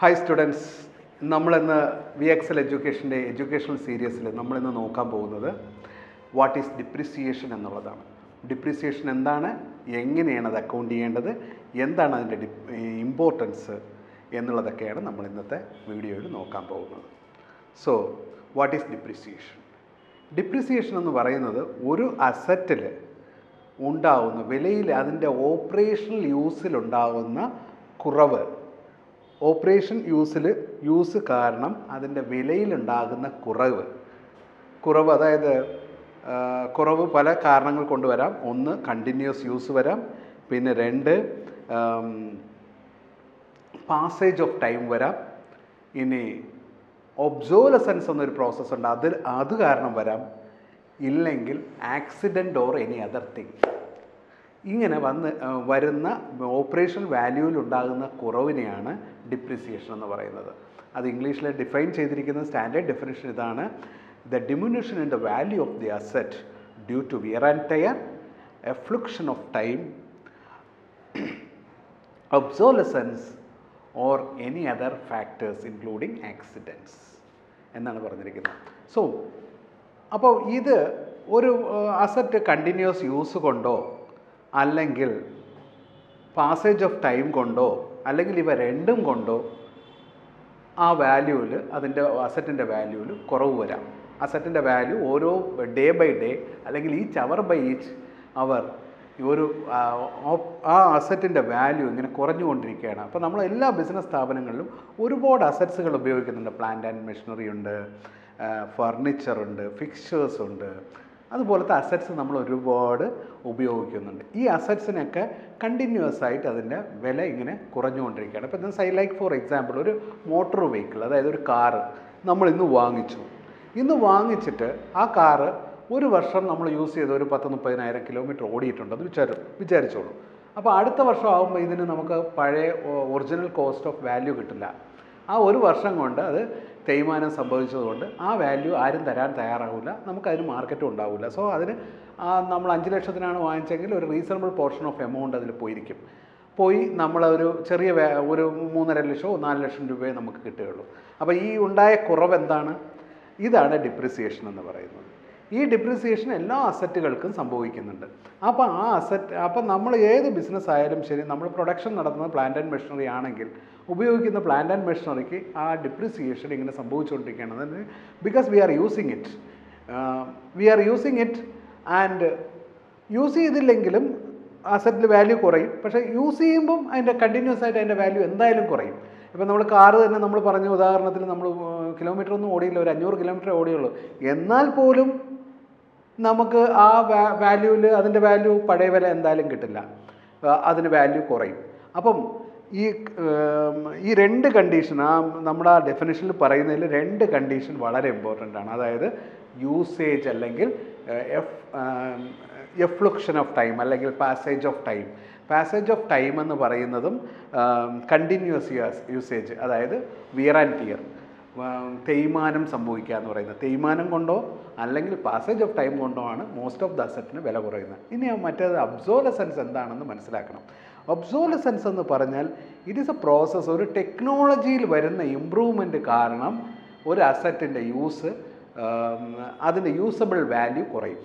Hi students നമ്മളിന്ന് V Excel എഡ്യൂക്കേഷന്റെ educational സീരീസിൽ നമ്മളിന്ന് നോക്കാൻ പോകുന്നത് വാട്ട് ഈസ് ഡിപ്രിസിയേഷൻ എന്നുള്ളതാണ്. ഡിപ്രിസിയേഷൻ എന്താണ്? എങ്ങനെയാണ് അത് അക്കൗണ്ട് ചെയ്യേണ്ടത്? എന്താണ് അതിന്റെ ഇമ്പോർട്ടൻസ് എന്നുള്ളതൊക്കെയാണ് നമ്മൾ ഇന്നത്തെ വീഡിയോയിൽ നോക്കാൻ പോകുന്നത്. So what is depreciation depreciation എന്ന് പറയുന്നത് ഒരു അസറ്റിൽ ഉണ്ടാവുന്ന വിലയിൽ അതിന്റെ ഓപ്പറേഷണൽ യൂസിലുണ്ടാകുന്ന കുറവ് ഓപ്പറേഷൻ യൂസിൽ യൂസ് കാരണം അതിന്റെ വിലയിലുണ്ടാകുന്ന കുറവ്. കുറവ് അതായത് കുറവ് പല കാരണങ്ങൾ കൊണ്ടുവരാം. ഒന്ന് കണ്ടിന്യൂസ് യൂസ് വരാം. പിന്നെ രണ്ട് പാസേജ് ഓഫ് ടൈം വരാം. ഇനി ഒബ്സോലസൻസ് എന്നൊരു പ്രോസസ്സ് ഉണ്ട്. അത് അത് കാരണം വരാം. ഇല്ലെങ്കിൽ accident or any other thing ഇങ്ങനെ വന്ന് വരുന്ന ഓപ്പറേഷൻ വാല്യൂവിൽ ഉണ്ടാകുന്ന കുറവിനെയാണ് ഡിപ്രിസിയേഷൻ എന്ന് പറയുന്നത്. അത് ഇംഗ്ലീഷിൽ ഡിഫൈൻ ചെയ്തിരിക്കുന്ന സ്റ്റാൻഡേർഡ് ഡെഫിനേഷൻ ഇതാണ്. The diminution in the value of the asset due to wear and tear effluxion of time obsolescence or any other factors including accidents എന്നാണ് പറഞ്ഞിരിക്കുന്നത്. സോ അപ്പോൾ ഇത് ഒരു അസറ്റ് കണ്ടിന്യൂസ് യൂസ് കൊണ്ടോ അല്ലെങ്കിൽ പാസേജ് ഓഫ് ടൈം കൊണ്ടോ അല്ലെങ്കിൽ ഇവ രണ്ടും കൊണ്ടോ ആ വാല്യൂവിൽ അതിന്റെ അസറ്റിന്റെ വാല്യൂവിൽ കുറവ് വരാം. അസറ്റിന്റെ വാല്യൂ ഓരോ ഡേ ബൈ ഡേ അല്ലെങ്കിൽ each hour by each hour ഒരു ആ, അസറ്റിന്റെ വാല്യൂ ഇങ്ങനെ കുറഞ്ഞുകൊണ്ടിരിക്കുകയാണ്. അപ്പോൾ നമ്മൾ എല്ലാ ബിസിനസ് സ്ഥാപനങ്ങളിലും ഒരുപാട് അസറ്റ്സുകൾ ഉപയോഗിക്കുന്നുണ്ട്. പ്ലാന്റ് ആൻഡ് മെഷീനറി ഉണ്ട് ഫർണിച്ചറുണ്ട് ഫിക്സ്ചേഴ്സ് ഉണ്ട് അതുപോലത്തെ അസറ്റ്സ് നമ്മൾ ഒരുപാട് ഉപയോഗിക്കുന്നുണ്ട്. ഈ അസറ്റ്സിനൊക്കെ കണ്ടിന്യൂസ് ആയിട്ട് അതിന്റെ വില ഇങ്ങനെ കുറഞ്ഞുകൊണ്ടിരിക്കുകയാണ്. ഇപ്പോൾ സൈ ലൈക്ക് ഫോർ എക്സാമ്പിൾ ഒരു മോട്ടോർ വെഹിക്കിൾ അതായത് ഒരു കാറ് നമ്മൾ ഇന്ന് വാങ്ങിച്ചു. ഇന്ന് വാങ്ങിച്ചിട്ട് ആ കാറ് ഒരു വർഷം നമ്മൾ യൂസ് ചെയ്ത് ഒരു പത്ത് മുപ്പതിനായിരം കിലോമീറ്റർ ഓടിയിട്ടുണ്ടെന്ന് വിചാരി വിചാരിച്ചോളൂ. അപ്പോൾ അടുത്ത വർഷം ആകുമ്പോൾ ഇതിന് നമുക്ക് പഴയ ഒറിജിനൽ കോസ്റ്റ് ഓഫ് വാല്യൂ കിട്ടില്ല. ആ ഒരു വർഷം കൊണ്ട് അത് തേയ്മാനം സംഭവിച്ചതുകൊണ്ട് ആ വാല്യൂ ആരും തരാൻ തയ്യാറാവില്ല. നമുക്കതിന് മാർക്കറ്റും ഉണ്ടാവില്ല. സോ അതിന് നമ്മൾ അഞ്ച് ലക്ഷത്തിനാണ് വാങ്ങിച്ചെങ്കിൽ ഒരു റീസണബിൾ പോർഷൻ ഓഫ് എമൗണ്ട് അതിൽ പോയിരിക്കും. പോയി നമ്മളൊരു ചെറിയ ഒരു മൂന്നര ലക്ഷമോ നാല് ലക്ഷം രൂപയെ നമുക്ക് കിട്ടുകയുള്ളൂ. അപ്പോൾ ഈ ഉണ്ടായ കുറവ് എന്താണ് ഇതാണ് ഡിപ്രിസിയേഷൻ എന്ന് പറയുന്നത്. ഈ ഡിപ്രിസിയേഷൻ എല്ലാ അസറ്റുകൾക്കും സംഭവിക്കുന്നുണ്ട്. അപ്പോൾ ആ അസറ്റ് അപ്പോൾ നമ്മൾ ഏത് ബിസിനസ് ആയാലും ശരി നമ്മൾ പ്രൊഡക്ഷൻ നടത്തുന്ന പ്ലാന്റ് ആൻഡ് മെഷീനറി ആണെങ്കിൽ ഉപയോഗിക്കുന്ന പ്ലാന്റ് ആൻഡ് മെഷീനറിക്ക് ആ ഡിപ്രിസിയേഷൻ ഇങ്ങനെ സംഭവിച്ചുകൊണ്ടിരിക്കുകയാണ്. Because we are using it we are using it and use ചെയ്തില്ലെങ്കിലും അസറ്റിൽ വാല്യൂ കുറയും. പക്ഷേ യൂസ് ചെയ്യുമ്പം അതിന്റെ കണ്ടിന്യൂസ് ആയിട്ട് അതിന്റെ വാല്യൂ എന്തായാലും കുറയും. ഇപ്പം നമ്മൾ കാറ് തന്നെ നമ്മൾ പറഞ്ഞ ഉദാഹരണത്തിൽ നമ്മൾ കിലോമീറ്റർ ഒന്നും ഓടിയില്ല ഒരു അഞ്ഞൂറ് കിലോമീറ്റർ ഓടിയുള്ളൂ. എന്നാൽ പോലും നമുക്ക് ആ വാല്യൂവിൽ അതിന്റെ വാല്യൂ പഴയ വില എന്തായാലും കിട്ടില്ല. അതിന് വാല്യൂ കുറയും. അപ്പം ഈ ഈ രണ്ട് കണ്ടീഷൻ ആ നമ്മുടെ ആ ഡെഫിനേഷനിൽ പറയുന്നതിൽ രണ്ട് കണ്ടീഷൻ വളരെ ഇമ്പോർട്ടന്റ് ആണ്. അതായത് യൂസേജ് അല്ലെങ്കിൽ എഫ് എഫ്ലുക്ഷൻ ഓഫ് ടൈം അല്ലെങ്കിൽ passage of time passage of time എന്ന് പറയുന്നതും കണ്ടിന്യൂസ് യൂസേജ് അതായത് വിയർ ആൻഡ് ടിയർ തേയ്മാനം സംഭവിക്കുക എന്ന് പറയുന്നത്. തേയ്മാനം കൊണ്ടോ അല്ലെങ്കിൽ പാസേജ് ഓഫ് ടൈം കൊണ്ടോ ആണ് മോസ്റ്റ് ഓഫ് ദ അസറ്റിന് വില കുറയുന്നത്. ഇനി മറ്റേത് അബ്സോലസൻസ് എന്താണെന്ന് മനസ്സിലാക്കണം. ഒബ്സോലസൻസ് എന്ന് പറഞ്ഞാൽ ഇറ്റ് ഈസ് എ പ്രോസസ്സ് ഒരു ടെക്നോളജിയിൽ വരുന്ന ഇമ്പ്രൂവ്മെന്റ് കാരണം ഒരു അസറ്റിന്റെ യൂസ് അതിന്റെ യൂസബിൾ വാല്യൂ കുറയും.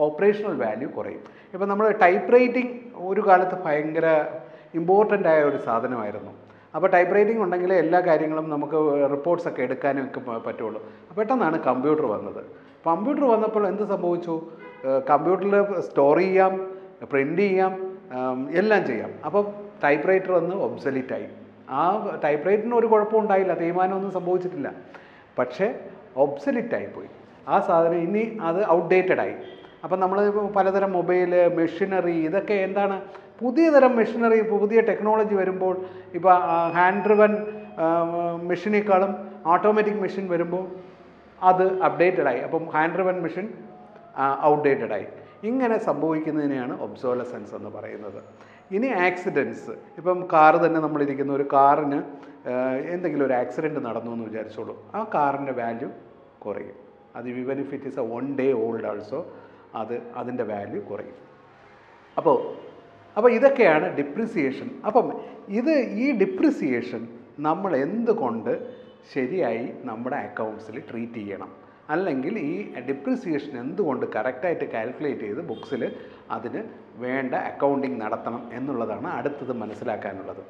ഓപ്പറേഷണൽ വാല്യൂ കുറയും. ഇപ്പം നമ്മൾ ടൈപ്പ് റൈറ്റിംഗ് ഒരു കാലത്ത് ഭയങ്കര ഇമ്പോർട്ടന്റ് ആയ ഒരു സാധനമായിരുന്നു. അപ്പോൾ ടൈപ്പ് റൈറ്റിംഗ് ഉണ്ടെങ്കിൽ എല്ലാ കാര്യങ്ങളും നമുക്ക് റിപ്പോർട്ട്സ് ഒക്കെ എടുക്കാനും ഒക്കെ പറ്റുള്ളൂ. പെട്ടെന്നാണ് കമ്പ്യൂട്ടർ വന്നത്. കമ്പ്യൂട്ടർ വന്നപ്പോൾ എന്ത് സംഭവിച്ചു? കമ്പ്യൂട്ടറിൽ സ്റ്റോർ ചെയ്യാം പ്രിന്റ് ചെയ്യാം എല്ലാം ചെയ്യാം. അപ്പോൾ ടൈപ്പ് റൈറ്റർ വന്ന് ഒബ്സലിറ്റായി ആ ടൈപ്പ് റൈറ്ററിന് ഒരു കുഴപ്പം ഉണ്ടായില്ല തീരുമാനമൊന്നും സംഭവിച്ചിട്ടില്ല. പക്ഷേ obsolete ആയിപ്പോയി. ആ സാധനം ഇനി അത് ഔട്ട്ഡേറ്റഡ് ആയി. അപ്പം നമ്മൾ പലതരം മൊബൈൽ മെഷീനറി ഇതൊക്കെ എന്താണ്? പുതിയ തരം മെഷീനറി പുതിയ ടെക്നോളജി വരുമ്പോൾ ഇപ്പോൾ ഹാൻഡ് ഡ്രിവൻ മെഷീനേക്കാളും ഓട്ടോമാറ്റിക് മെഷീൻ വരുമ്പോൾ അത് അപ്ഡേറ്റഡ് ആയി അപ്പം ഹാൻഡ് ഡ്രിവൻ മെഷീൻ ഔട്ട്ഡേറ്റഡ് ആയി ഇങ്ങനെ സംഭവിക്കുന്നതിനെയാണ് ഒബ്സോലസൻസ് എന്ന് പറയുന്നത്. ഇനി ആക്സിഡൻസ്. ഇപ്പം കാറ് തന്നെ നമ്മളിരിക്കുന്ന ഒരു കാറിന് എന്തെങ്കിലും ഒരു ആക്സിഡന്റ് നടന്നു എന്ന് വിചാരിച്ചോളൂ. ആ കാറിന്റെ വാല്യൂ കുറയും. അത് we if it is a one day old also അത് അതിന്റെ വാല്യൂ കുറയും. അപ്പോൾ അപ്പോൾ ഇതൊക്കെയാണ് ഡിപ്രിസിയേഷൻ അപ്പം ഇത് ഈ ഡിപ്രിസിയേഷൻ നമ്മൾ എന്തുകൊണ്ട് ശരിയായി നമ്മുടെ അക്കൗണ്ട്സിൽ ട്രീറ്റ് ചെയ്യണം? അല്ലെങ്കിൽ ഈ ഡിപ്രിസിയേഷൻ എന്തുകൊണ്ട് കറക്റ്റായിട്ട് കാൽക്കുലേറ്റ് ചെയ്ത് ബുക്സിൽ അതിന് വേണ്ട അക്കൗണ്ടിങ് നടത്തണം എന്നുള്ളതാണ് അടുത്തത് മനസ്സിലാക്കാനുള്ളത്.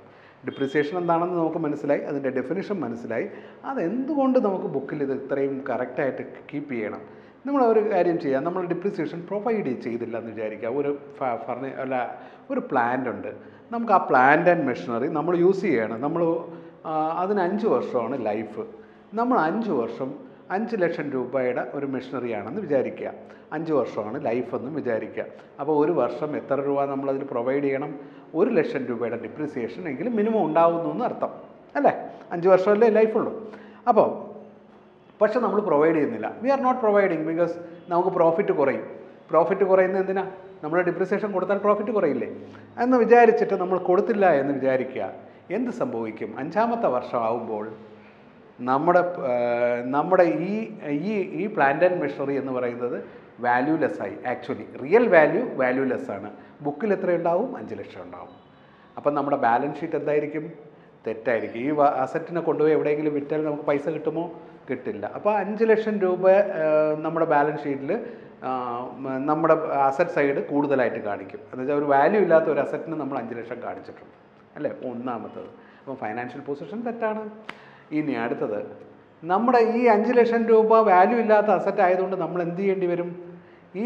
ഡിപ്രിസിയേഷൻ എന്താണെന്ന് നമുക്ക് മനസ്സിലായി അതിന്റെ ഡെഫിനിഷൻ മനസ്സിലായി. അതെന്തുകൊണ്ട് നമുക്ക് ബുക്കിൽ ഇത് ഇത്രയും കറക്റ്റായിട്ട് കീപ്പ് ചെയ്യണം? നമ്മൾ ഒരു കാര്യം ചെയ്യാം. നമ്മൾ ഡിപ്രിസിയേഷൻ പ്രൊവൈഡ് ചെയ്തില്ല എന്ന് വിചാരിക്കുക. ഒരു ഫർണി അല്ല ഒരു പ്ലാന്റ് ഉണ്ട്. നമുക്ക് ആ പ്ലാന്റ് ആൻഡ് മെഷീനറി നമ്മൾ യൂസ് ചെയ്യണം. നമ്മൾ അതിന് അഞ്ച് വർഷമാണ് ലൈഫ് നമ്മൾ അഞ്ച് വർഷം അഞ്ച് ലക്ഷം രൂപയുടെ ഒരു മെഷീനറി ആണെന്ന് വിചാരിക്കുക. അഞ്ച് വർഷമാണ് ലൈഫ് എന്നും വിചാരിക്കുക. അപ്പോൾ ഒരു വർഷം എത്ര രൂപ നമ്മളതിൽ പ്രൊവൈഡ് ചെയ്യണം? ഒരു ലക്ഷം രൂപയുടെ ഡിപ്രിസിയേഷൻ എങ്കിലും മിനിമം ഉണ്ടാവുന്നു എന്ന് അർത്ഥം. അല്ലേ? അഞ്ച് വർഷമല്ലേ ലൈഫുള്ളൂ അപ്പോൾ പക്ഷെ നമ്മൾ പ്രൊവൈഡ് ചെയ്യുന്നില്ല. We are not providing because നമുക്ക് പ്രോഫിറ്റ് കുറയും. പ്രോഫിറ്റ് കുറയുന്ന എന്തിനാ? നമ്മൾ ഡിപ്രിസിയേഷൻ കൊടുത്താൽ പ്രോഫിറ്റ് കുറയില്ലേ? എന്ന് വിചാരിച്ചിട്ട് നമ്മൾ കൊടുത്തില്ല എന്ന് വിചാരിക്കുക. എന്ത് സംഭവിക്കും? അഞ്ചാമത്തെ വർഷം ആവുമ്പോൾ നമ്മുടെ നമ്മുടെ ഈ ഈ ഈ പ്ലാന്റ് ആൻഡ് മെഷറി എന്ന് പറയുന്നത് വാല്യൂലെസ് ആയി. ആക്ച്വലി റിയൽ വാല്യൂ വാല്യൂലെസ് ആണ്. ബുക്കിൽ എത്ര ഉണ്ടാവും അഞ്ച് ലക്ഷം ഉണ്ടാവും. അപ്പം നമ്മുടെ ബാലൻസ് ഷീറ്റ് എന്തായിരിക്കും? തെറ്റായിരിക്കും. ഈ അസറ്റിനെ കൊണ്ടുപോയി എവിടെയെങ്കിലും വിറ്റാൽ നമുക്ക് പൈസ കിട്ടുമോ? കിട്ടില്ല. അപ്പോൾ അഞ്ച് ലക്ഷം രൂപ നമ്മുടെ ബാലൻസ് ഷീറ്റിൽ നമ്മുടെ അസറ്റ് സൈഡ് കൂടുതലായിട്ട് കാണിക്കും. എന്ന് വെച്ചാൽ ഒരു വാല്യൂ ഇല്ലാത്ത ഒരു അസറ്റിന് നമ്മൾ അഞ്ച് ലക്ഷം കാണിച്ചിട്ടുണ്ട്. അല്ലേ? ഒന്നാമത്തത്. അപ്പോൾ ഫൈനാൻഷ്യൽ പൊസിഷൻ തെറ്റാണ്. ഇനി അടുത്തത്. നമ്മുടെ ഈ അഞ്ച് ലക്ഷം രൂപ വാല്യൂ ഇല്ലാത്ത അസറ്റ് ആയതുകൊണ്ട് നമ്മൾ എന്ത് ചെയ്യേണ്ടി വരും? ഈ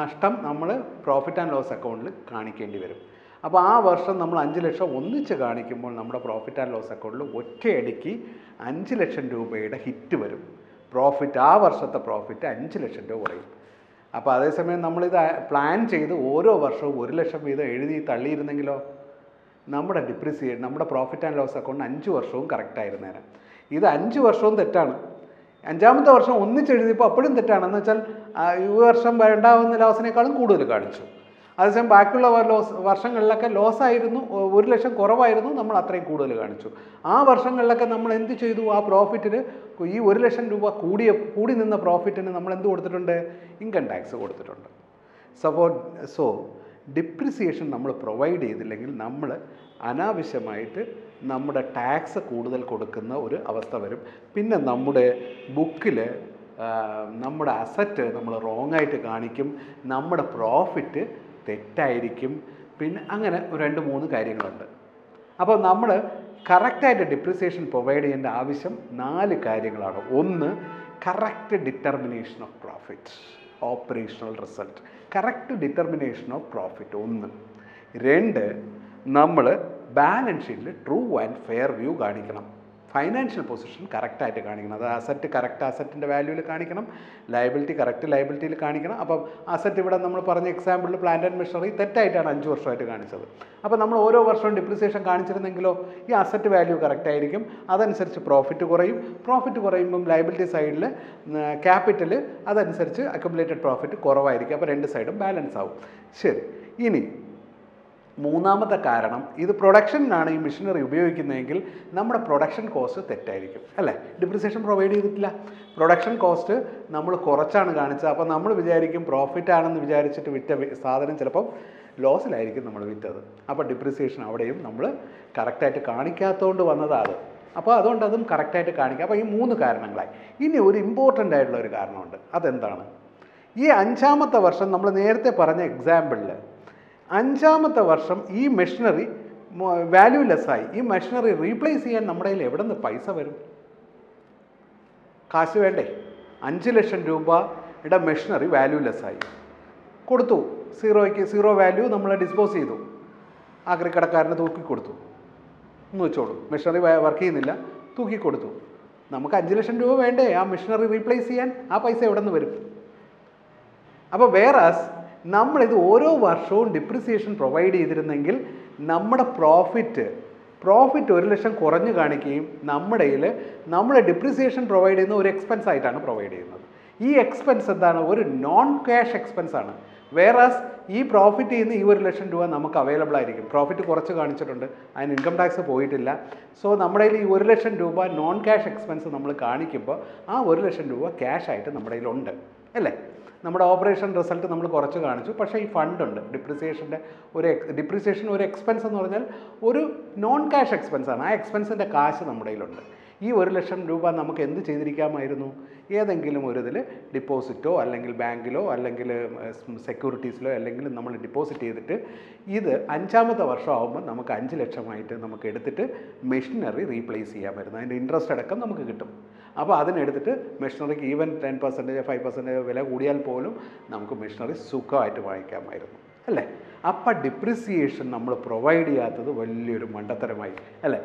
നഷ്ടം നമ്മൾ പ്രോഫിറ്റ് ആൻഡ് ലോസ് അക്കൗണ്ടിൽ കാണിക്കേണ്ടി വരും. അപ്പോൾ ആ വർഷം നമ്മൾ അഞ്ച് ലക്ഷം ഒന്നിച്ച് കാണിക്കുമ്പോൾ നമ്മുടെ പ്രോഫിറ്റ് ആൻഡ് ലോസ് അക്കൗണ്ടിൽ ഒറ്റയടിക്ക് അഞ്ച് ലക്ഷം രൂപയുടെ ഹിറ്റ് വരും. പ്രോഫിറ്റ് ആ വർഷത്തെ പ്രോഫിറ്റ് അഞ്ച് ലക്ഷം രൂപ കുറയും. അപ്പോൾ അതേസമയം നമ്മളിത് പ്ലാൻ ചെയ്ത് ഓരോ വർഷവും ഒരു ലക്ഷം വീതം എഴുതി തള്ളിയിരുന്നെങ്കിലോ? നമ്മുടെ ഡിപ്രിസിയേഷൻ നമ്മുടെ പ്രോഫിറ്റ് ആൻഡ് ലോസ് അക്കൗണ്ട് അഞ്ച് വർഷവും കറക്റ്റായിരുന്നേനെ ഇത് അഞ്ച് വർഷവും തെറ്റാണ്. അഞ്ചാമത്തെ വർഷം ഒന്നിച്ചെഴുതിയപ്പോൾ അപ്പോഴും തെറ്റാണ് എന്ന് വെച്ചാൽ ഈ വർഷം വേണ്ടാവുന്ന ലോസിനേക്കാളും കൂടുതൽ കാണിച്ചു. അതേസമയം ബാക്കിയുള്ള ലോസ് വർഷങ്ങളിലൊക്കെ ലോസ് ആയിരുന്നു ഒ- ഒരു ലക്ഷം കുറവായിരുന്നു നമ്മൾ അത്രയും കൂടുതൽ കാണിച്ചു. ആ വർഷങ്ങളിലൊക്കെ നമ്മൾ എന്ത് ചെയ്തു? ആ പ്രോഫിറ്റിന് ഈ ഒരു ലക്ഷം രൂപ കൂടിയ കൂടി നിന്ന പ്രോഫിറ്റിന് നമ്മൾ എന്ത് കൊടുത്തിട്ടുണ്ട്? ഇൻകം ടാക്സ് കൊടുത്തിട്ടുണ്ട്. സപ്പോ സോ ഡിപ്രിസിയേഷൻ നമ്മൾ പ്രൊവൈഡ് ചെയ്തില്ലെങ്കിൽ നമ്മൾ അനാവശ്യമായിട്ട് നമ്മുടെ ടാക്സ് കൂടുതൽ കൊടുക്കുന്ന ഒരു അവസ്ഥ വരും. പിന്നെ നമ്മുടെ ബുക്കിൽ നമ്മുടെ അസറ്റ് നമ്മൾ റോങ് ആയിട്ട് കാണിക്കും. നമ്മുടെ പ്രോഫിറ്റ് തെറ്റായിരിക്കും. പിന്നെ അങ്ങനെ രണ്ട് മൂന്ന് കാര്യങ്ങളുണ്ട്. അപ്പോൾ നമ്മൾ കറക്റ്റായിട്ട് ഡിപ്രിസിയേഷൻ പ്രൊവൈഡ് ചെയ്യേണ്ട ആവശ്യം നാല് കാര്യങ്ങളാണ്. ഒന്ന് correct determination of profit operational result correct determination of profit ഒന്ന്. രണ്ട് നമ്മൾ ബാലൻസ് ഷീറ്റിൽ ട്രൂ ആൻഡ് ഫെയർ വ്യൂ കാണിക്കണം. ഫൈനാൻഷ്യൽ പൊസിഷൻ കറക്റ്റായിട്ട് കാണിക്കണം. അത് അസറ്റ് കറക്റ്റ് അസറ്റിന്റെ വാല്യൂവിൽ കാണിക്കണം. ലയബിലിറ്റി കറക്റ്റ് ലയബിലിറ്റിയിൽ കാണിക്കണം. അപ്പം അസറ്റ് ഇവിടെ നമ്മൾ പറഞ്ഞ എക്സാമ്പിളിൽ പ്ലാന്റ് ആൻഡ് മെഷറി തെറ്റായിട്ടാണ് അഞ്ച് വർഷമായിട്ട് കാണിച്ചത്. അപ്പോൾ നമ്മൾ ഓരോ വർഷവും ഡിപ്രിസിയേഷൻ കാണിച്ചിരുന്നെങ്കിലോ ഈ അസറ്റ് വാല്യൂ കറക്റ്റ് ആയിരിക്കും. അതനുസരിച്ച് പ്രോഫിറ്റ് കുറയും. പ്രോഫിറ്റ് കുറയുമ്പം ലയബിലിറ്റി സൈഡിൽ ക്യാപിറ്റൽ അതനുസരിച്ച് അക്യുമുലേറ്റഡ് പ്രോഫിറ്റ് കുറവായിരിക്കും. അപ്പോൾ രണ്ട് സൈഡും ബാലൻസ് ആവും. ശരി. ഇനി മൂന്നാമത്തെ കാരണം ഇത് പ്രൊഡക്ഷനിലാണ് ഈ മെഷീനറി ഉപയോഗിക്കുന്നതെങ്കിൽ നമ്മുടെ പ്രൊഡക്ഷൻ കോസ്റ്റ് തെറ്റായിരിക്കും അല്ലേ? ഡിപ്രിസിയേഷൻ പ്രൊവൈഡ് ചെയ്തിട്ടില്ല. പ്രൊഡക്ഷൻ കോസ്റ്റ് നമ്മൾ കുറച്ചാണ് കാണിച്ചത്. അപ്പോൾ നമ്മൾ വിചാരിക്കും പ്രോഫിറ്റ് ആണെന്ന് വിചാരിച്ചിട്ട് വിറ്റ സാധനം ചിലപ്പം ലോസിലായിരിക്കും നമ്മൾ വിറ്റത്. അപ്പോൾ ഡിപ്രിസിയേഷൻ അവിടെയും നമ്മൾ കറക്റ്റായിട്ട് കാണിക്കാത്തതുകൊണ്ട് വന്നതാണ് അപ്പോൾ അതുകൊണ്ട് അതും കറക്റ്റായിട്ട് കാണിക്കുക അപ്പോൾ ഈ മൂന്ന് കാരണങ്ങളായി. ഇനി ഒരു ഇമ്പോർട്ടന്റ് ആയിട്ടുള്ള ഒരു കാരണമുണ്ട്. അതെന്താണ്? ഈ അഞ്ചാമത്തെ വർഷം നമ്മൾ നേരത്തെ പറഞ്ഞ എക്സാമ്പിളിൽ അഞ്ചാമത്തെ വർഷം ഈ മെഷീനറി വാല്യൂലെസ്സായി ഈ മെഷീനറി റീപ്ലേസ് ചെയ്യാൻ നമ്മുടെ കയ്യിൽ എവിടെ നിന്ന് പൈസ വരും? കാശ് വേണ്ടേ? അഞ്ച് ലക്ഷം രൂപയുടെ മെഷീനറി വാല്യൂലെസ്സായി കൊടുത്തു. സീറോയ്ക്ക് സീറോ വാല്യൂ നമ്മൾ ഡിസ്പോസ് ചെയ്തു. ആക്രിക്കടക്കാരന് തൂക്കി കൊടുത്തു. എന്ന് വെച്ചോളൂ. മെഷീനറി വർക്ക് ചെയ്യുന്നില്ല. തൂക്കി കൊടുത്തു. നമുക്ക് അഞ്ച് ലക്ഷം രൂപ വേണ്ടേ? ആ മെഷീനറി റീപ്ലേസ് ചെയ്യാൻ ആ പൈസ എവിടെ നിന്ന് വരും? അപ്പോൾ വേറാസ് നമ്മളിത് ഓരോ വർഷവും ഡിപ്രിസിയേഷൻ പ്രൊവൈഡ് ചെയ്തിരുന്നെങ്കിൽ നമ്മുടെ പ്രോഫിറ്റ് പ്രോഫിറ്റ് ഒരു ലക്ഷം കുറഞ്ഞു കാണിക്കുകയും നമ്മുടെ നമ്മൾ ഡിപ്രിസിയേഷൻ പ്രൊവൈഡ് ചെയ്യുന്ന ഒരു എക്സ്പെൻസ് ആയിട്ടാണ് പ്രൊവൈഡ് ചെയ്യുന്നത്. ഈ എക്സ്പെൻസ് എന്താണ്? ഒരു നോൺ ക്യാഷ് എക്സ്പെൻസ് ആണ്. വേറാസ് ഈ പ്രോഫിറ്റ് ചെയ്യുന്ന ഈ ഒരു ലക്ഷം രൂപ നമുക്ക് അവൈലബിൾ ആയിരിക്കും. പ്രോഫിറ്റ് കുറച്ച് കാണിച്ചിട്ടുണ്ട് അതിന് ഇൻകം ടാക്സ് പോയിട്ടില്ല. സോ നമ്മുടെ ഈ ഒരു ലക്ഷം രൂപ നോൺ ക്യാഷ് എക്സ്പെൻസ് നമ്മൾ കാണിക്കുമ്പോൾ ആ ഒരു ലക്ഷം രൂപ ക്യാഷ് ആയിട്ട് നമ്മുടെ കയ്യിലുണ്ട്. അല്ലേ? നമ്മുടെ ഓപ്പറേഷൻ റിസൾട്ട് നമ്മൾ കുറച്ച് കാണിച്ചു. പക്ഷേ ഈ ഫണ്ടുണ്ട് ഡിപ്രിസിയേഷന്റെ ഒരു ഡിപ്രിസിയേഷൻ ഒരു എക്സ്പെൻസ് എന്ന് പറഞ്ഞാൽ ഒരു നോൺ ക്യാഷ് എക്സ്പെൻസാണ് ആ എക്സ്പെൻസിന്റെ കാശ് നമ്മുടെ കയ്യിലുണ്ട്. ഈ ഒരു ലക്ഷം രൂപ നമുക്ക് എന്ത് ചെയ്തിരിക്കാമായിരുന്നു? ഏതെങ്കിലും ഒരു ഇതിൽ ഡിപ്പോസിറ്റോ അല്ലെങ്കിൽ ബാങ്കിലോ അല്ലെങ്കിൽ സെക്യൂരിറ്റീസിലോ അല്ലെങ്കിൽ നമ്മൾ ഡിപ്പോസിറ്റ് ചെയ്തിട്ട് ഇത് അഞ്ചാമത്തെ വർഷമാകുമ്പോൾ നമുക്ക് അഞ്ച് ലക്ഷമായിട്ട് നമുക്ക് എടുത്തിട്ട് മെഷീനറി റീപ്ലേസ് ചെയ്യാമായിരുന്നു. അതിന്റെ ഇൻട്രസ്റ്റ് അടക്കം നമുക്ക് കിട്ടും. അപ്പോൾ അതിനെടുത്തിട്ട് മെഷീനറിക്ക് even ten percentage five percentage വില കൂടിയാൽ പോലും നമുക്ക് മെഷീനറി സുഖമായിട്ട് വാങ്ങിക്കാമായിരുന്നു അല്ലേ? അപ്പോൾ ഡിപ്രിസിയേഷൻ നമ്മൾ പ്രൊവൈഡ് ചെയ്യാത്തത് വലിയൊരു മണ്ടത്തരമായി അല്ലേ?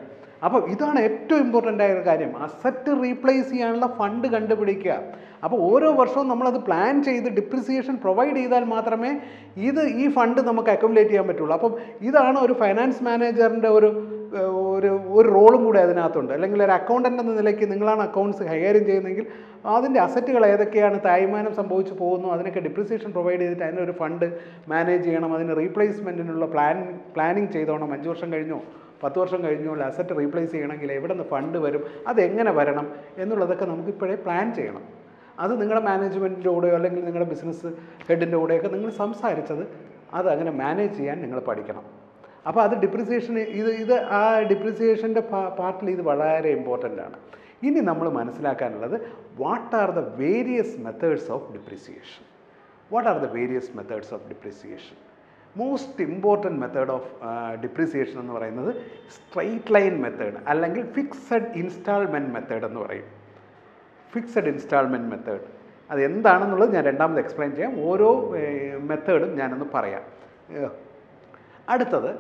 അപ്പോൾ ഇതാണ് ഏറ്റവും ഇമ്പോർട്ടന്റ് ആയ ഒരു കാര്യം. അസറ്റ് റീപ്ലേസ് ചെയ്യാനുള്ള ഫണ്ട് കണ്ടുപിടിക്കുക. അപ്പോൾ ഓരോ വർഷവും നമ്മളത് പ്ലാൻ ചെയ്ത് ഡിപ്രിസിയേഷൻ പ്രൊവൈഡ് ചെയ്താൽ മാത്രമേ ഇത് ഈ ഫണ്ട് നമുക്ക് അക്കോമഡേറ്റ് ചെയ്യാൻ പറ്റുള്ളൂ. അപ്പം ഇതാണ് ഒരു ഫൈനാൻസ് മാനേജറിന്റെ ഒരു ഒരു ഒരു റോളും കൂടെ അതിനകത്തുണ്ട്. അല്ലെങ്കിൽ ഒരു അക്കൗണ്ടന്റ് എന്ന നിലയ്ക്ക് നിങ്ങളാണ് അക്കൗണ്ട്സ് കൈകാര്യം ചെയ്യുന്നതെങ്കിൽ അതിന്റെ അസറ്റുകൾ ഏതൊക്കെയാണ് തായ്മാനം സംഭവിച്ചു പോകുന്നു അതിനൊക്കെ ഡിപ്രിസിയേഷൻ പ്രൊവൈഡ് ചെയ്തിട്ട് അതിനൊരു ഫണ്ട് മാനേജ് ചെയ്യണം അതിന് റീപ്ലേസ്മെന്റിനുള്ള പ്ലാൻ പ്ലാനിങ് ചെയ്തോണം. അഞ്ച് വർഷം കഴിഞ്ഞോ പത്ത് വർഷം കഴിഞ്ഞോ അസറ്റ് റീപ്ലേസ് ചെയ്യണമെങ്കിൽ എവിടെ നിന്ന് ഫണ്ട് വരും അതെങ്ങനെ വരണം എന്നുള്ളതൊക്കെ നമുക്കിപ്പോഴേ പ്ലാൻ ചെയ്യണം. അത് നിങ്ങളുടെ മാനേജ്മെന്റിന്റെ കൂടെയോ അല്ലെങ്കിൽ നിങ്ങളുടെ ബിസിനസ് ഹെഡിന്റെ കൂടെയൊക്കെ നിങ്ങൾ സംസാരിച്ചത് അത് അങ്ങനെ മാനേജ് ചെയ്യാൻ നിങ്ങൾ പഠിക്കണം. അപ്പോൾ അത് ഡിപ്രിസിയേഷൻ ഇത് ഇത് ആ ഡിപ്രിസിയേഷന്റെ പാർട്ടിൽ ഇത് വളരെ ഇമ്പോർട്ടന്റ് ആണ്. ഇനി നമ്മൾ മനസ്സിലാക്കാനുള്ളത് what are the various methods of depreciation what are the various methods of depreciation most important method of depreciation എന്ന് പറയുന്നത് സ്ട്രെയിറ്റ് ലൈൻ മെത്തേഡ് അല്ലെങ്കിൽ ഫിക്സഡ് ഇൻസ്റ്റാൾമെന്റ് മെത്തേഡ് എന്ന് പറയും. ഫിക്സഡ് ഇൻസ്റ്റാൾമെന്റ് മെത്തേഡ് അത് എന്താണെന്നുള്ളത് ഞാൻ രണ്ടാമത് എക്സ്പ്ലെയിൻ ചെയ്യാം. ഓരോ മെത്തേഡും ഞാനൊന്ന് പറയാം. അടുത്തത്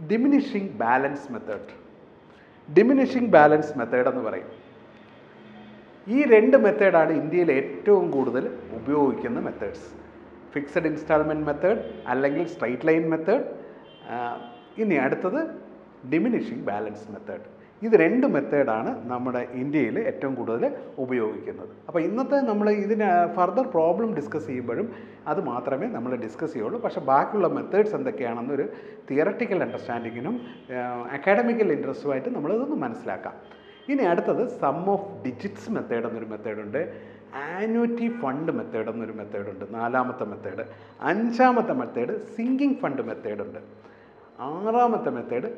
diminishing balance method diminishing balance method എന്ന് പറയും. ഈ രണ്ട് മെത്തേഡാണ് ഇന്ത്യയിൽ ഏറ്റവും കൂടുതൽ ഉപയോഗിക്കുന്ന മെത്തേഡ്സ് ഫിക്സഡ് ഇൻസ്റ്റാൾമെന്റ് മെത്തേഡ് അല്ലെങ്കിൽ സ്ട്രൈറ്റ് ലൈൻ മെത്തേഡ് ഇനി അടുത്തത് ഡിമിനിഷിങ് ബാലൻസ് മെത്തേഡ് ഇത് രണ്ട് മെത്തേഡാണ് നമ്മുടെ ഇന്ത്യയിൽ ഏറ്റവും കൂടുതൽ ഉപയോഗിക്കുന്നത്. അപ്പോൾ ഇന്നത്തെ നമ്മൾ ഇതിന് ഫർദർ പ്രോബ്ലം ഡിസ്കസ് ചെയ്യുമ്പോഴും അത് മാത്രമേ നമ്മൾ ഡിസ്കസ് ചെയ്യുള്ളൂ. പക്ഷേ ബാക്കിയുള്ള മെത്തേഡ്സ് എന്തൊക്കെയാണെന്നൊരു തിയറട്ടിക്കൽ അണ്ടർസ്റ്റാൻഡിങ്ങിനും അക്കാഡമിക്കൽ ഇൻട്രസ്റ്റുമായിട്ട് നമ്മളിതൊന്ന് മനസ്സിലാക്കാം. ഇനി അടുത്തത് സം ഓഫ് ഡിജിറ്റ്സ് മെത്തേഡ് എന്നൊരു മെത്തേഡുണ്ട് ആനുറ്റി ഫണ്ട് മെത്തേഡ് എന്നൊരു മെത്തേഡുണ്ട് നാലാമത്തെ മെത്തേഡ് അഞ്ചാമത്തെ മെത്തേഡ് സിങ്കിങ് ഫണ്ട് മെത്തേഡുണ്ട് ആറാമത്തെ മെത്തേഡ്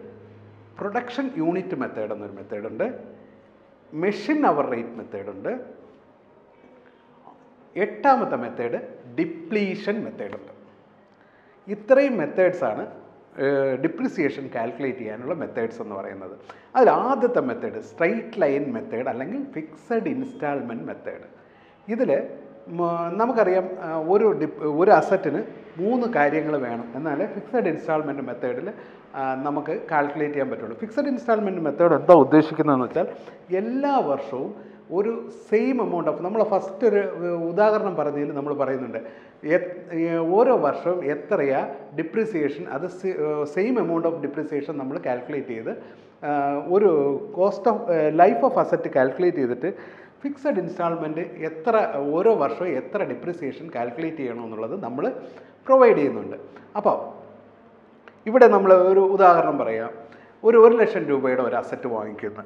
പ്രൊഡക്ഷൻ യൂണിറ്റ് മെത്തേഡ് എന്നൊരു മെത്തേഡുണ്ട് മെഷീൻ അവർ റേറ്റ് മെത്തേഡുണ്ട് എട്ടാമത്തെ മെത്തേഡ് ഡിപ്ലീഷൻ മെത്തേഡുണ്ട് ഇത്രയും മെത്തേഡ്സാണ് ഡിപ്രിസിയേഷൻ കാൽക്കുലേറ്റ് ചെയ്യാനുള്ള മെത്തേഡ്സ് എന്ന് പറയുന്നത്. അതിൽ ആദ്യത്തെ മെത്തേഡ് സ്ട്രൈറ്റ് ലൈൻ മെത്തേഡ് അല്ലെങ്കിൽ ഫിക്സഡ് ഇൻസ്റ്റാൾമെന്റ് മെത്തേഡ് ഇതിൽ നമുക്കറിയാം ഒരു ഡിപ് ഒരു അസറ്റിന് മൂന്ന് കാര്യങ്ങൾ വേണം. എന്നാലേ ഫിക്സഡ് ഇൻസ്റ്റാൾമെന്റ് മെത്തേഡിൽ നമുക്ക് കാൽക്കുലേറ്റ് ചെയ്യാൻ പറ്റുള്ളൂ. ഫിക്സഡ് ഇൻസ്റ്റാൾമെന്റ് മെത്തേഡ് എന്താ ഉദ്ദേശിക്കുന്നതെന്ന് വെച്ചാൽ എല്ലാ വർഷവും ഒരു സെയിം എമൗണ്ട് ഓഫ് നമ്മൾ ഫസ്റ്റ് ഒരു ഉദാഹരണം പറഞ്ഞതിൽ നമ്മൾ പറയുന്നുണ്ട്. ഓരോ വർഷവും എത്രയാ ഡിപ്രിസിയേഷൻ അത് സെയിം എമൗണ്ട് ഓഫ് ഡിപ്രിസിയേഷൻ നമ്മൾ കാൽക്കുലേറ്റ് ചെയ്ത് ഒരു cost of life of asset calculate ചെയ്തിട്ട് ഫിക്സഡ് ഇൻസ്റ്റാൾമെന്റ് എത്ര ഓരോ വർഷവും എത്ര ഡിപ്രിസിയേഷൻ കാൽക്കുലേറ്റ് ചെയ്യണമെന്നുള്ളത് നമ്മൾ പ്രൊവൈഡ് ചെയ്യുന്നുണ്ട്. അപ്പോൾ ഇവിടെ നമ്മൾ ഒരു ഉദാഹരണം പറയാം. ഒരു ഒരു ലക്ഷം രൂപയുടെ ഒരു അസറ്റ് വാങ്ങിക്കുന്നു.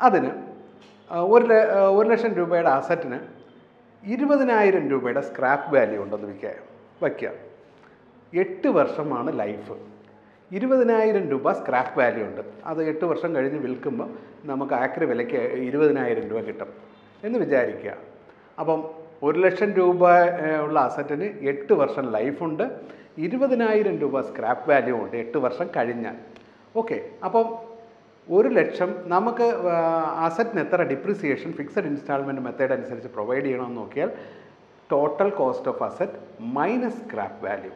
അതിന് ഒരു ഒരു ലക്ഷം രൂപയുടെ അസറ്റിന് ഇരുപതിനായിരം രൂപയുടെ സ്ക്രാപ്പ് വാല്യൂ ഉണ്ടെന്ന് വയ്ക്കുക വയ്ക്കുക എട്ട് വർഷമാണ് ലൈഫ് ഇരുപതിനായിരം രൂപ സ്ക്രാപ്പ് വാല്യൂ ഉണ്ട്. അത് എട്ട് വർഷം കഴിഞ്ഞ് വിൽക്കുമ്പോൾ നമുക്ക് ആക്രി വിലയ്ക്ക് ഇരുപതിനായിരം രൂപ കിട്ടും എന്ന് വിചാരിക്കുക. അപ്പം ഒരു ലക്ഷം രൂപ ഉള്ള അസറ്റിന് എട്ട് വർഷം ലൈഫുണ്ട് ഇരുപതിനായിരം രൂപ സ്ക്രാപ്പ് വാല്യൂ ഉണ്ട് എട്ട് വർഷം കഴിഞ്ഞാൽ. ഓക്കെ അപ്പം ഒരു ലക്ഷം നമുക്ക് അസറ്റിന് എത്ര ഡിപ്രിസിയേഷൻ ഫിക്സഡ് ഇൻസ്റ്റാൾമെന്റ് മെത്തേഡ് അനുസരിച്ച് പ്രൊവൈഡ് ചെയ്യണമെന്ന് നോക്കിയാൽ total cost of asset minus scrap value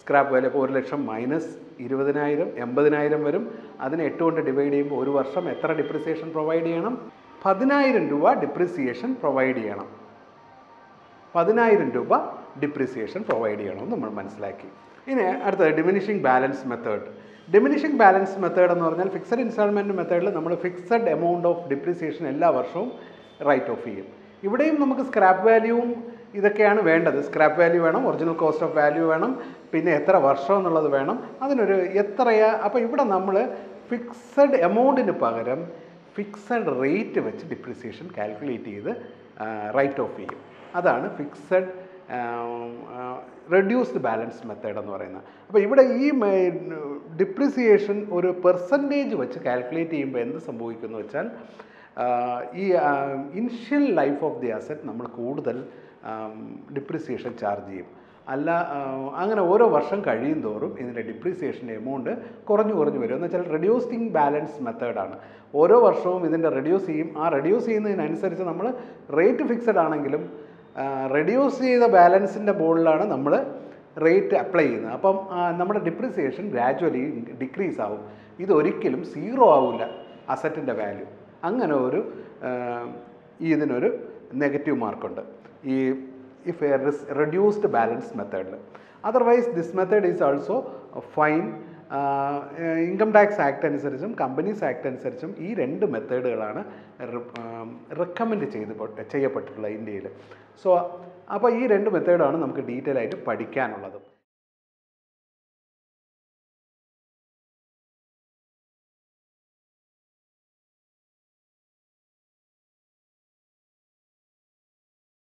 scrap value ഇപ്പോൾ ഒരു ലക്ഷം മൈനസ് ഇരുപതിനായിരം എൺപതിനായിരം വരും. അതിനെ എട്ട് കൊണ്ട് ഡിവൈഡ് ചെയ്യുമ്പോൾ ഒരു വർഷം എത്ര ഡിപ്രിസിയേഷൻ പ്രൊവൈഡ് ചെയ്യണം? പതിനായിരം രൂപ ഡിപ്രിസിയേഷൻ പ്രൊവൈഡ് ചെയ്യണം. പതിനായിരം രൂപ ഡിപ്രിസിയേഷൻ പ്രൊവൈഡ് ചെയ്യണം നമ്മൾ മനസ്സിലാക്കി. ഇനി അടുത്തത് diminishing balance method diminishing balance method എന്ന് പറഞ്ഞാൽ ഫിക്സഡ് ഇൻസ്റ്റാൾമെന്റ് മെത്തേഡിൽ നമ്മൾ ഫിക്സഡ് എമൗണ്ട് ഓഫ് ഡിപ്രിസിയേഷൻ എല്ലാ വർഷവും റൈറ്റ് ഓഫ് ചെയ്യും. ഇവിടെയും നമുക്ക് സ്ക്രാപ്പ് വാല്യൂവും ഇതൊക്കെയാണ് വേണ്ടത്. സ്ക്രാപ്പ് വാല്യൂ വേണം ഒറിജിനൽ കോസ്റ്റ് ഓഫ് വാല്യൂ വേണം പിന്നെ എത്ര വർഷം എന്നുള്ളത് വേണം. അതിനൊരു എത്രയാ അപ്പോൾ ഇവിടെ നമ്മൾ ഫിക്സഡ് എമൗണ്ടിന് പകരം ഫിക്സഡ് റേറ്റ് വെച്ച് ഡിപ്രിസിയേഷൻ കാൽക്കുലേറ്റ് ചെയ്ത് റൈറ്റ് ഓഫ് ചെയ്യും. അതാണ് ഫിക്സഡ് റെഡ്യൂസ്ഡ് ബാലൻസ് മെത്തേഡ് എന്ന് പറയുന്നത്. അപ്പോൾ ഇവിടെ ഈ ഡിപ്രിസിയേഷൻ ഒരു പെർസെന്റേജ് വെച്ച് കാൽക്കുലേറ്റ് ചെയ്യുമ്പോൾ എന്ത് സംഭവിക്കുന്നു വെച്ചാൽ ഈ initial life of the asset നമ്മൾ കൂടുതൽ ഡിപ്രിസിയേഷൻ ചാർജ് ചെയ്യും. അല്ല അങ്ങനെ ഓരോ വർഷം കഴിയും തോറും ഇതിന്റെ ഡിപ്രീസിയേഷന്റെ എമൗണ്ട് കുറഞ്ഞു കുറഞ്ഞു വരും. എന്ന് വെച്ചാൽ റെഡ്യൂസിങ് ബാലൻസ് മെത്തേഡാണ് ഓരോ വർഷവും ഇതിന്റെ റെഡ്യൂസ് ചെയ്യും. ആ റെഡ്യൂസ് ചെയ്യുന്നതിനനുസരിച്ച് നമ്മൾ റേറ്റ് ഫിക്സഡ് ആണെങ്കിലും റെഡ്യൂസ് ചെയ്ത ബാലൻസിന്റെ മുകളിലാണ് നമ്മൾ റേറ്റ് അപ്ലൈ ചെയ്യുന്നത്. അപ്പം നമ്മുടെ ഡിപ്രിസിയേഷൻ ഗ്രാജുവലി ഡിക്രീസ് ആവും. ഇതൊരിക്കലും സീറോ ആവില്ല അസറ്റിന്റെ വാല്യൂ അങ്ങനെ ഒരു ഇതിനൊരു നെഗറ്റീവ് മാർക്കുണ്ട് ഈ ഇഫ് എ റെഡ്യൂസ്ഡ് ബാലൻസ് മെത്തേഡിൽ otherwise this method is also fine income tax act അനുസരിച്ചും കമ്പനീസ് ആക്ട് അനുസരിച്ചും ഈ രണ്ട് മെത്തേഡുകളാണ് റെക്കമെൻഡ് ചെയ്ത് ചെയ്യപ്പെട്ടിട്ടുള്ളത് ഇന്ത്യയിൽ സോ അപ്പോൾ ഈ രണ്ട് മെത്തേഡാണ് നമുക്ക് ഡീറ്റെയിൽ ആയിട്ട് പഠിക്കാനുള്ളത്.